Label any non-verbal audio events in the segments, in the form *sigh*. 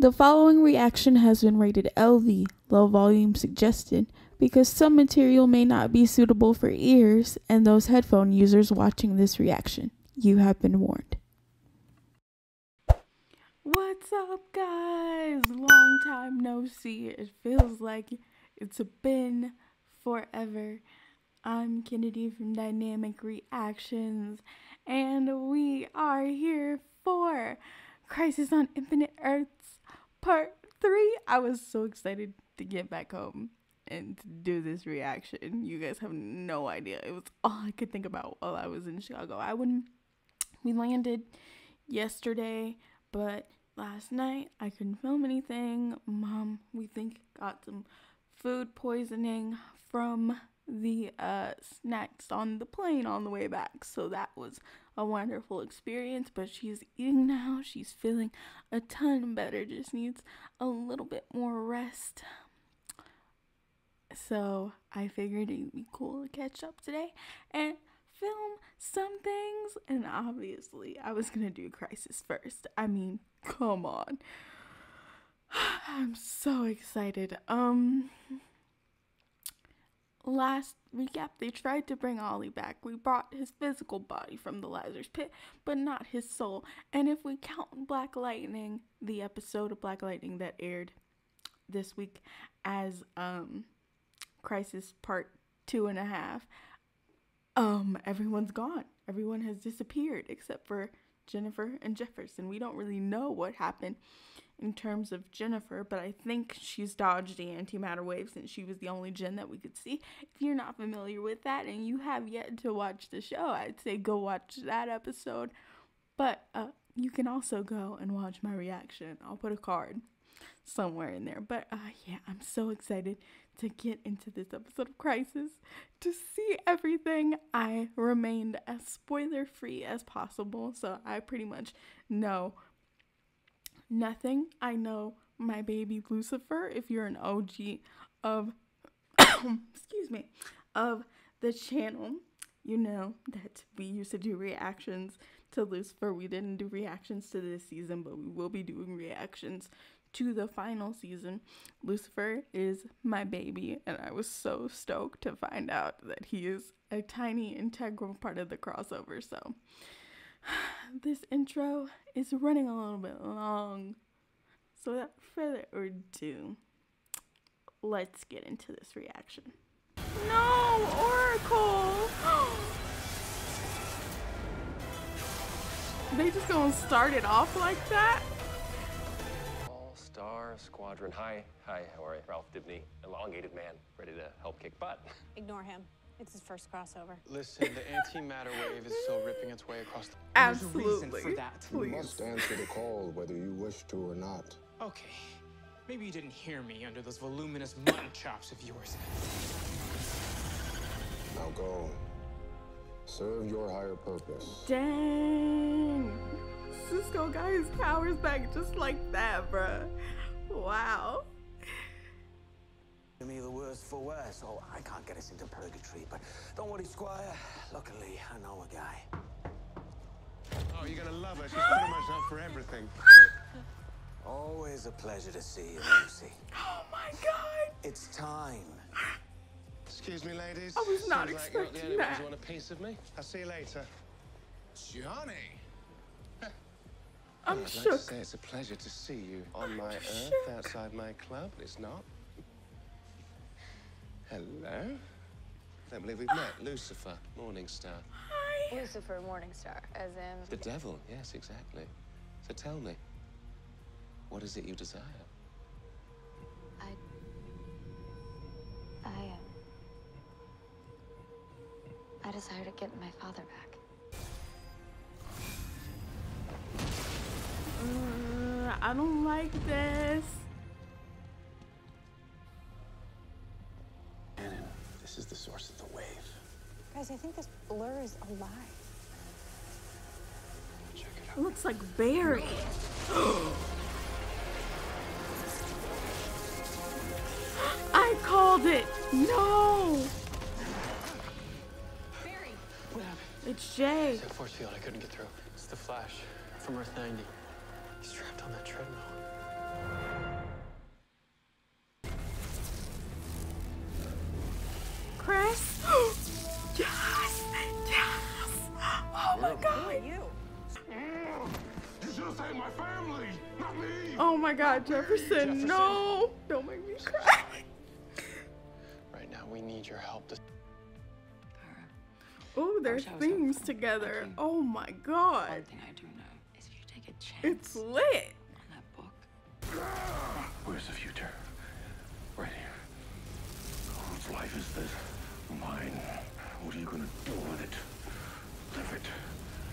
The following reaction has been rated LV, low volume suggested, because some material may not be suitable for ears and those headphone users watching this reaction. You have been warned. What's up, guys? Long time no see. It feels like it's been forever. I'm Kennedy from Dynamic Reactions, and we are here for Crisis on Infinite Earths Part 3. I was so excited to get back home and to do this reaction. You guys have no idea. It was all I could think about while I was in Chicago. I wouldn't. We landed yesterday, but last night I couldn't film anything. Mom, we think, got some food poisoning from the uh, snacks on the plane on the way back. So that was a wonderful experience. But she's eating now. She's feeling a ton better. Just needs a little bit more rest. So I figured it'd be cool to catch up today and film some things. And obviously, I was gonna do Crisis first. I mean, come on. *sighs* I'm so excited. Um last recap, they tried to bring Ollie back. We brought his physical body from the Lazarus pit, but not his soul. And if we count Black Lightning, the episode of Black Lightning that aired this week as um Crisis Part Two and a Half, um, everyone's gone. Everyone has disappeared except for Jennifer and Jefferson. We don't really know what happened in terms of Jennifer, but I think she's dodged the antimatter wave since she was the only Jen that we could see. If you're not familiar with that and you have yet to watch the show, I'd say go watch that episode. But uh, you can also go and watch my reaction. I'll put a card somewhere in there. But uh, yeah, I'm so excited to get into this episode of Crisis to see everything. I remained as spoiler free as possible, so I pretty much know nothing. I know my baby Lucifer. If you're an OG of, *coughs* excuse me, of the channel, you know that we used to do reactions to Lucifer. We didn't do reactions to this season, but we will be doing reactions to the final season. Lucifer is my baby, and I was so stoked to find out that he is a tiny integral part of the crossover. So, *sighs* this intro is running a little bit long. So, without further ado, let's get into this reaction. No, Oracle! *gasps* they just gonna start it off like that? All Star Squadron. Hi, hi, how are you? Ralph Dibny, elongated man, ready to help kick butt. *laughs* Ignore him. It's his first crossover. Listen, the antimatter wave is still ripping its way across the. *laughs* Absolutely. There's a reason for that. You must answer the call whether you wish to or not. Okay. Maybe you didn't hear me under those voluminous mutton chops of yours. Now go. Serve your higher purpose. Dang. Cisco got his powers back just like that, bruh. Wow. For worse. Oh, I can't get us into purgatory, but don't worry, Squire. Luckily, I know a guy. Oh, you're gonna love her. She's pretty much up for everything. *laughs* Always a pleasure to see you, Lucy. *gasps* Oh my god. It's time. Excuse me, ladies. I was not Seems like you're not the only ones that. who want a piece of me. I'll see you later. Johnny. I'm I'd like to say it's a pleasure to see you on my I'm earth shook. outside my club, but it's not. Hello. I Don't believe we've met. Lucifer, Morningstar. Hi. Lucifer Morningstar, as in. The devil, yes, exactly. So tell me, what is it you desire? I. I. Um, I desire to get my father back. Uh, I don't like this. Guys, I think this blur is alive. Check it It out. looks like Barry. *gasps* I called it. No. Barry! What happened? It's Jay. It's a force field I couldn't get through. It's the Flash from Earth 90. He's trapped on that treadmill. God, Jefferson, Jefferson. no! Don't make me cry. Right now, we need your help. To... Oh, their wish I was going themes home. together. Okay. Oh my god. One thing I do know is if you take a chance It's lit. on that book, Where's the future? Right here. Whose life is this? Mine. What are you gonna do with it? Live it.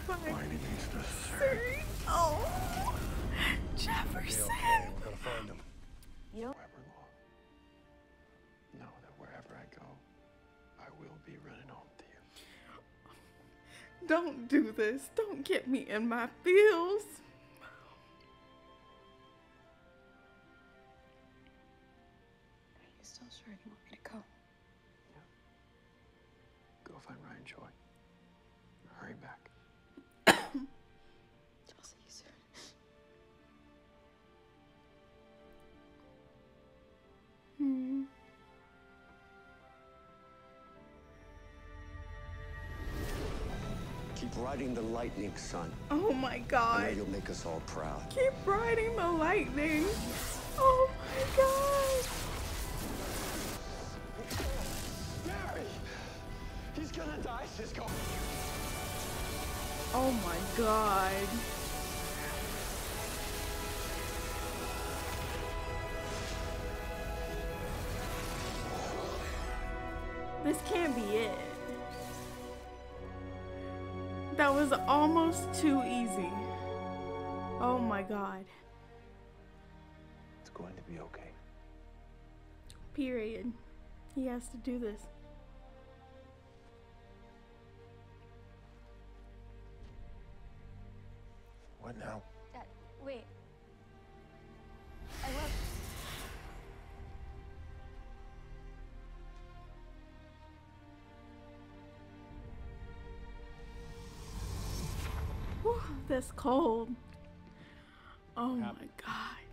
By By any means necessary. Oh, Jefferson. We're gonna find him. You don't. Weber Law. Know that wherever I go, I will be running home to you. Don't do this. Don't get me in my feels. Riding the lightning, son. Oh my I know god. you'll make us all proud. Keep riding the lightning. Oh my god. Mary! He's gonna die, Cisco. Oh my god. Was almost too easy. Oh my god. It's going to be okay. Period. He has to do this. What now? That's cold. Oh my god.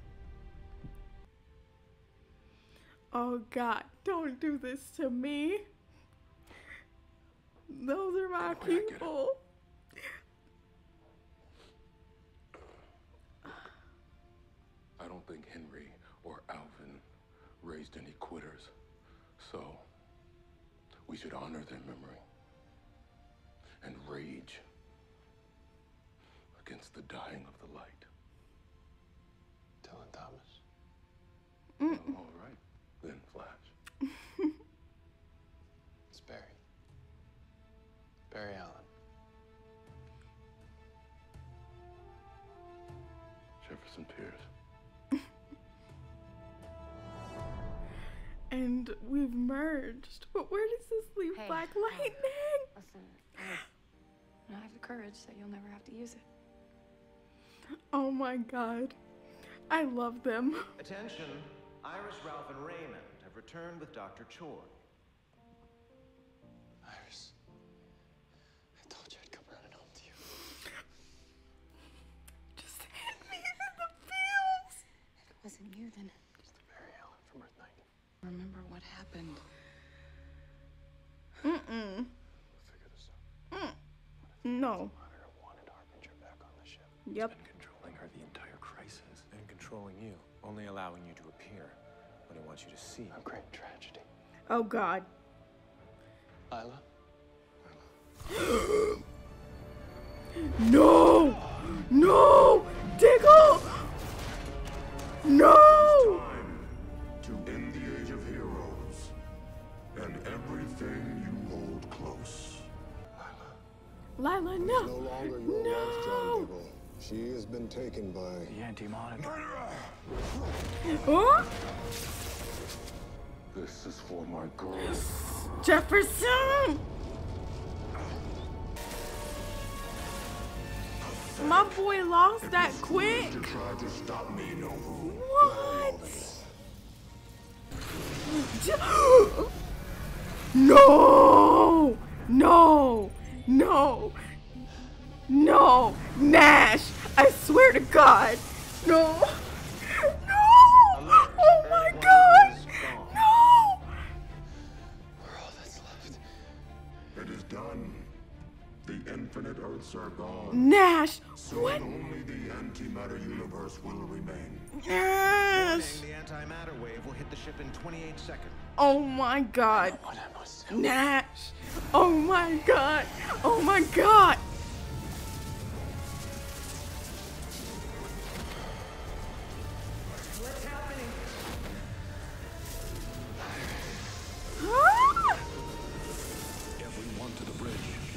Oh god, don't do this to me. Those are my Wait, I get it. people. I don't think Henry or Alvin raised any quitters. So, we should honor their memory the dying of the light. Dylan Thomas. All right, then, Flash. *laughs* It's Barry. Barry Allen. Jefferson Pierce. *laughs* And we've merged. But where does this leave Hey. Black Lightning? listen, I, I have the courage that you'll never have to use it. Oh my god. I love them. Attention, Iris, Ralph, and Raymond have returned with Dr. Choi. Iris. I told you I'd come running home to you. Just hit me in the feels. If it wasn't you, then. It's the Barry Allen from Earth 90. Remember what happened. Mm-mm. We'll figure this out. Mm. No. Wanted Harbinger back on the ship. Yep. Been controlling her the entire crisis. And controlling you, only allowing you to appear when it wants you to see. A great tragedy. Oh god. Lyla? No! No! Diggle! No! To end the age of heroes and everything you hold close. Lyla, No no! longer your wife, John No! Diggle. She has been taken by. The anti-monitor. Huh? This is for my girl. Jefferson! My boy lost that quick. To try to stop me, Novu. What? *gasps* No! No! No! No! Nash! I swear to God! No! No! Oh my God! No! We're all that's left. It is done. The infinite Earths are gone. Nash! So What? only the antimatter antimatter universe will remain. Yes. The antimatter wave will hit the ship in 28 seconds. Oh my god. Nash. Oh my god. Oh my god.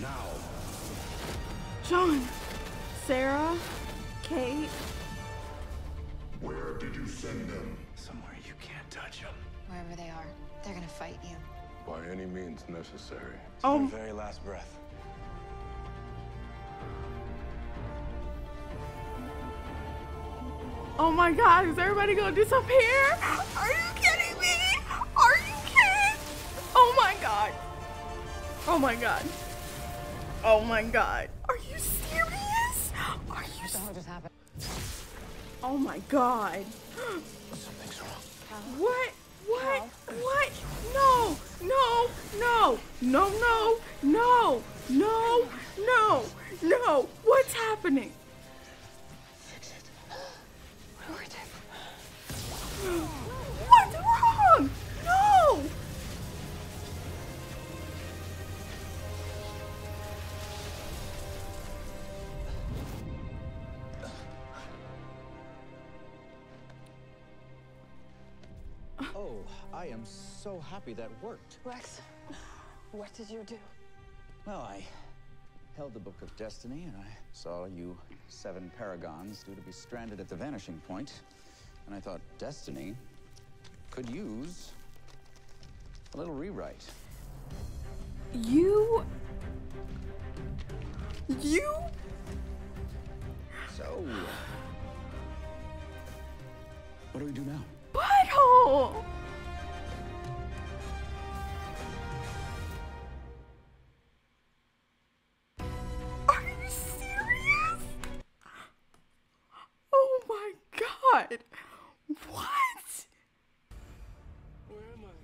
Now. John. Sarah. Kate. Where did you send them? Somewhere you can't touch them. Wherever they are, they're gonna fight you. By any means necessary. Oh. Your um. very last breath. Oh my god, is everybody gonna disappear? Are you kidding me? Are you kidding? Oh my god. Oh my god. Oh my god. Are you serious? Are you What the hell just happened? Oh my god. Something's wrong. What? What? What? No! No! No! No! No! No! No! No! No! What's happening? What's *gasps* *gasps* *gasps* I am so happy that worked. Lex, what did you do? Well, I held the Book of Destiny and I saw you seven paragons due to be stranded at the vanishing point, And I thought Destiny could use a little rewrite. You. You. So, what do we do now? Butthole! God! What? Where am I?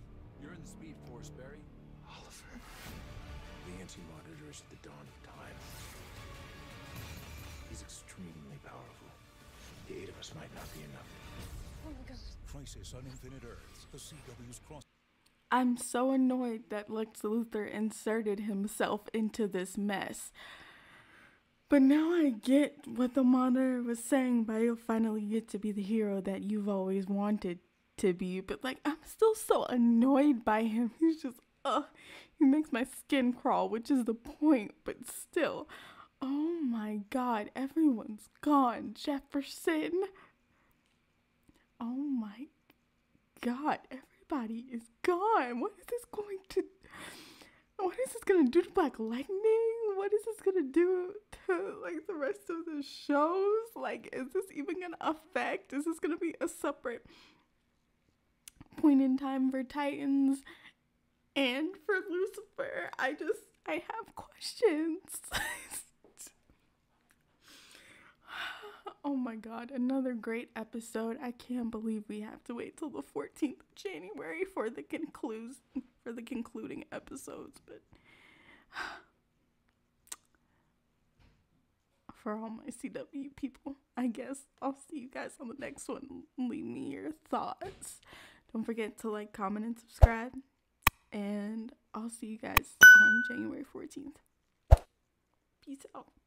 You're in the Speed Force, Barry. Oliver. The anti-monitors at the dawn of time. He's extremely powerful. The eight of us might not be enough. Oh my god. Crisis on Infinite Earths. The CW's cross. I'm so annoyed that Lex Luthor inserted himself into this mess. But now I get what the monitor was saying by you'll finally get to be the hero that you've always wanted to be. But like I'm still so annoyed by him. He's just ugh. He makes my skin crawl, which is the point, but still. Oh my god, everyone's gone. Jefferson. Oh my god, everybody is gone. What is this going to what is this gonna do to Black Lightning? What is this gonna do to like the rest of the shows? Like, is this even gonna affect? Is this gonna be a separate point in time for Titans and for Lucifer? I just I have questions. *sighs* oh my god, another great episode. I can't believe we have to wait till the 14th of January for the conclusion for the concluding episodes, but *sighs* for all my CW people, I guess I'll see you guys on the next one. Leave me your thoughts. Don't forget to like, comment, and subscribe. And I'll see you guys on January 14th. Peace out.